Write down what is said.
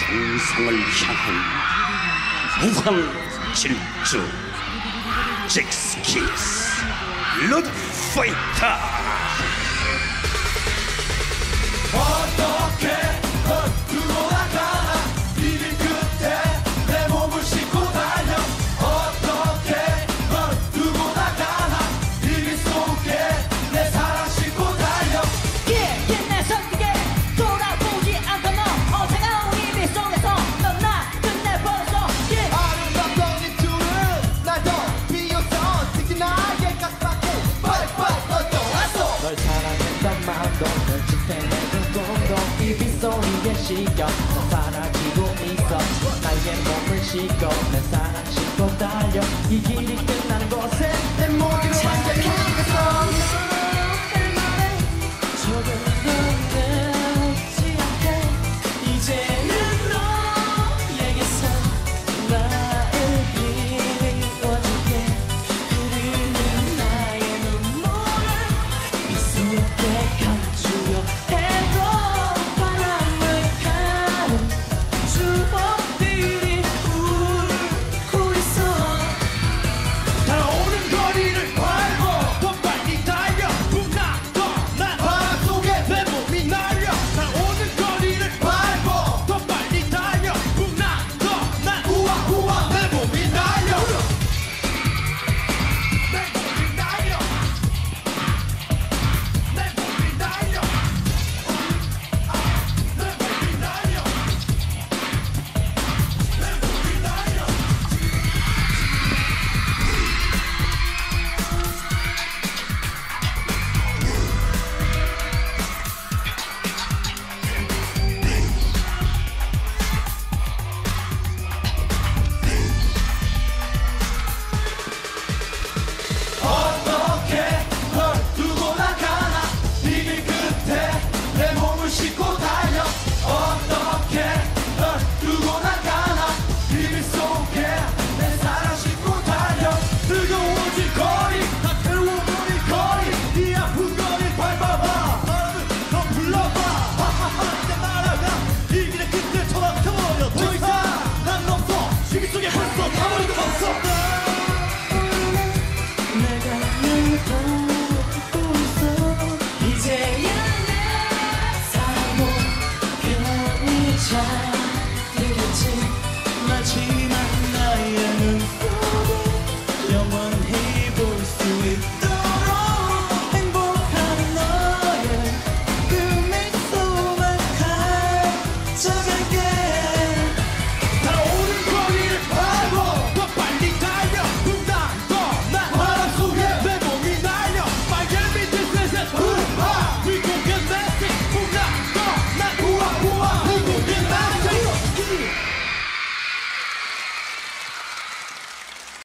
정상을 향한 무한 질주 잭스키스 롯파이터. 어리게 시겨 넌 사라지고 있어. 나의 몸을 싣고 내 사랑 싣고 달려. 이 길이 끝. shine.